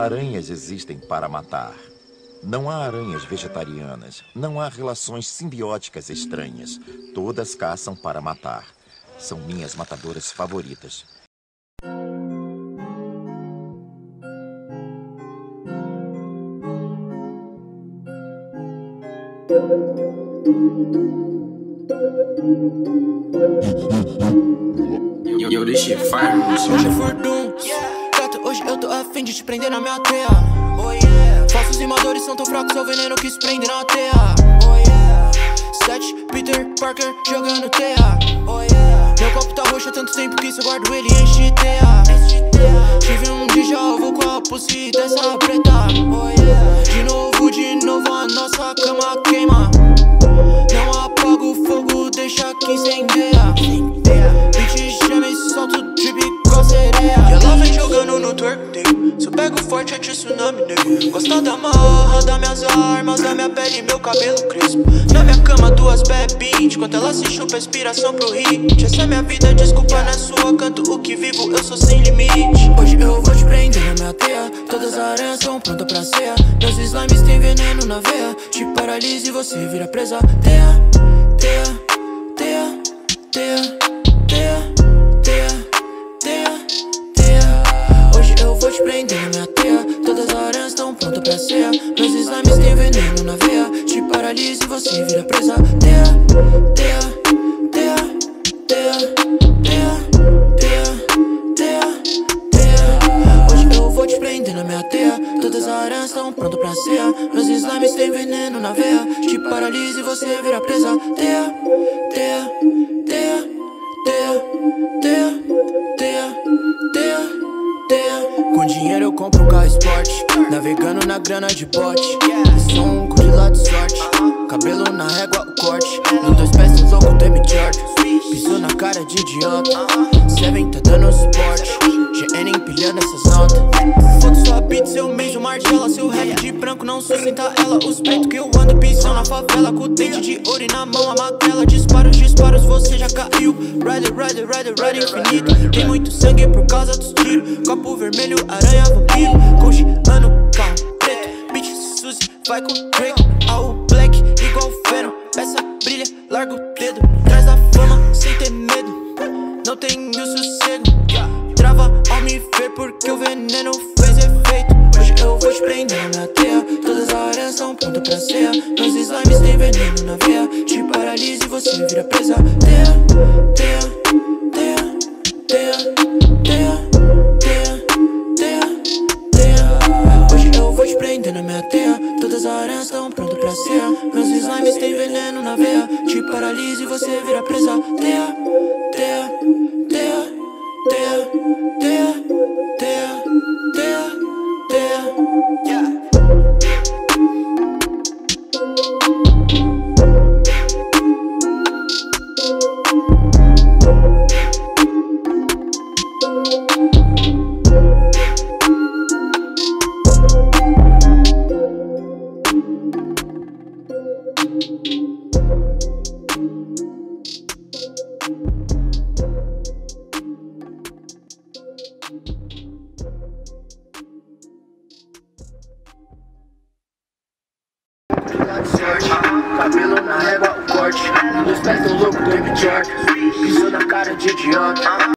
Aranhas existem para matar. Não há aranhas vegetarianas. Não há relações simbióticas estranhas. Todas caçam para matar. São minhas matadoras favoritas. Yo, this shit fire. Hoje eu tô afim de te prender na minha teia. Oh yeah. Falsos rimadores são tão fracos, é o veneno que se prende na teia. Oh yeah. Sete, Peter Parker jogando teia. Oh yeah. Meu copo tá roxo há tanto tempo que se eu guardo ele enche teia. Tive um déjà vu com a pussy dessa preta. Oh. De novo, de novo a nossa cama queima. Não apaga o fogo, deixa que incendeia. Pego forte é de tsunami, nego. Gosta da marra, das minhas armas, da minha pele e meu cabelo crespo. Na minha cama, duas bebinhas. Enquanto ela se chupa, inspiração pro hit. Essa é minha vida, desculpa, não é sua. Canto o que vivo, eu sou sem limite. Hoje eu vou te prender na minha teia. Todas as aranhas são prontas pra ceia. Meus slimes têm veneno na veia. Te paralisa e você vira presa. Teia, teia, minha teia. Todas as aranhas estão prontas pra ceia. Meus slimes têm veneno na veia. Te paralisa e você vira presa. Teia, teia, teia, teia. Hoje eu vou te prender na minha teia. Todas as aranhas estão prontas pra ceia. Meus slimes têm veneno na veia. Te paralisa e você vira presa. Teia, compro um carro esporte. Navegando na grana de bote. Sou um gorila de sorte. Cabelo na régua, o corte. No dois pés, um louco, Demi George. Pisou na cara de idiota. Seven tá dando suporte. GN empilhando essas notas. Foda sua beat, seu mês, o martela. Seu rap de branco não sustenta ela. Os peitos que eu ando pisão na favela. Com o dente de ouro e na mão a magrela. Disparos, disparos, você já caiu. Rider, rider, rider, rider infinito. Tem muito sangue por causa dos tiros. Copo vermelho, aranha, vampiro. Vai com Drake. All black, igual Venom. Peça brilha, larga o dedo. Traz a fama sem ter medo. Não tenho sossego. Trava ao me ver porque o veneno fez efeito. Hoje eu vou te prender na teia. Todas as aranhas são prontas pra ceia. Meus slimes têm veneno na veia. Te paralisa e você vira presa. Teia, teia. Hoje eu vou te prender na minha teia. Todas as aranhas estão prontas pra ceia. Meus slimes têm veneno na veia. Te paralisa e você vira presa. Teia, teia, teia, teia, teia, teia. Um dos pés do louco, David George. Pisou na cara de idiota.